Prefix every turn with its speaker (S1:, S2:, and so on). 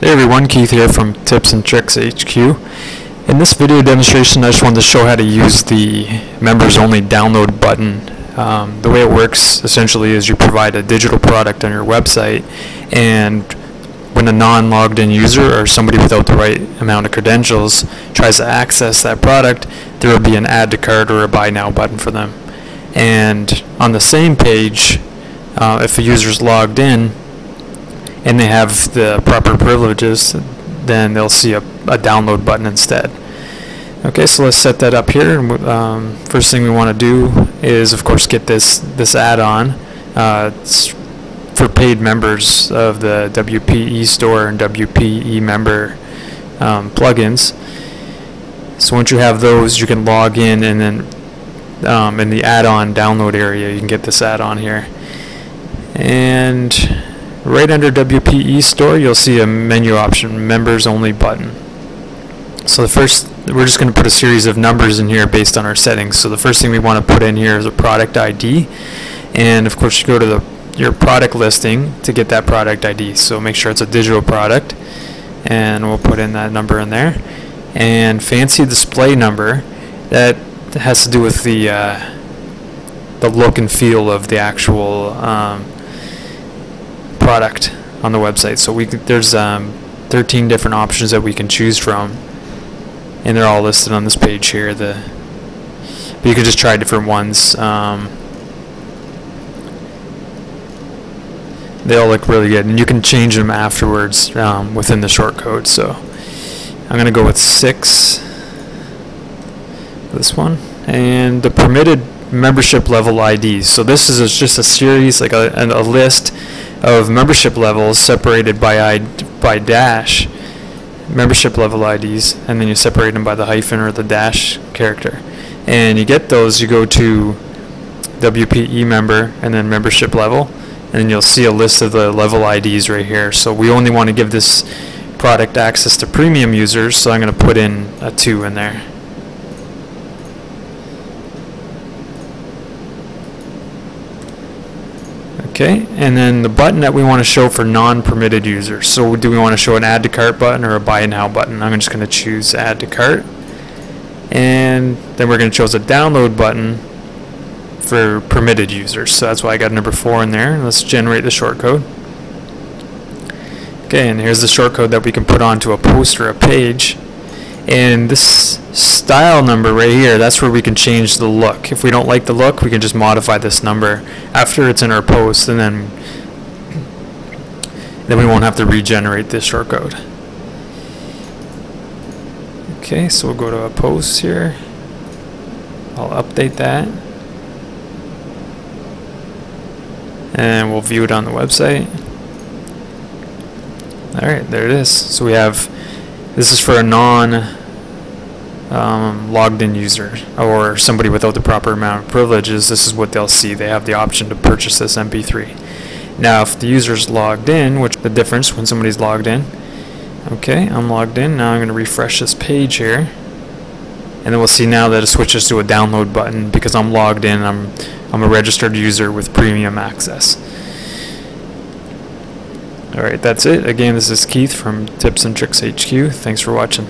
S1: Hey everyone, Keith here from Tips and Tricks HQ. In this video demonstration I just wanted to show how to use the members only download button. Um, the way it works essentially is you provide a digital product on your website and when a non-logged in user or somebody without the right amount of credentials tries to access that product, there will be an add to cart or a buy now button for them. And on the same page, uh, if a user is logged in, and they have the proper privileges, then they'll see a, a download button instead. Okay, so let's set that up here. Um, first thing we want to do is, of course, get this this add-on. Uh, it's for paid members of the WP eStore and WP eMember um, plugins. So once you have those, you can log in, and then um, in the add-on download area, you can get this add-on here. And Right under WP eStore, you'll see a menu option, Members Only button. So the first, we're just going to put a series of numbers in here based on our settings. So the first thing we want to put in here is a product ID. And of course you go to the your product listing to get that product ID. So make sure it's a digital product. And we'll put in that number in there. And fancy display number, that has to do with the, uh, the look and feel of the actual um, product on the website. So we there's um, 13 different options that we can choose from, and they're all listed on this page here. The but you could just try different ones. Um, they all look really good, and you can change them afterwards um, within the shortcode. So I'm gonna go with six. This one and the permitted membership level IDs. So this is just a series, like a, a list of membership levels separated by by dash membership level IDs and then you separate them by the hyphen or the dash character. And you get those you go to WP eMember and then membership level and you'll see a list of the level IDs right here. So we only want to give this product access to premium users so I'm going to put in a 2 in there Okay, and then the button that we want to show for non-permitted users. So do we want to show an add to cart button or a buy now button? I'm just going to choose add to cart. And then we're going to choose a download button for permitted users. So that's why I got number 4 in there. Let's generate the shortcode. Okay, and here's the shortcode that we can put onto a post or a page. And this style number right here, that's where we can change the look. If we don't like the look, we can just modify this number after it's in our post and then then we won't have to regenerate this shortcode. Okay, so we'll go to a post here. I'll update that. And we'll view it on the website. Alright, there it is. So we have, this is for a non um, logged in user or somebody without the proper amount of privileges, this is what they'll see. They have the option to purchase this MP3. Now if the user's logged in, which the difference when somebody's logged in, okay, I'm logged in, now I'm going to refresh this page here, and then we'll see now that it switches to a download button because I'm logged in, I'm, I'm a registered user with premium access. Alright, that's it. Again, this is Keith from Tips and Tricks HQ. Thanks for watching.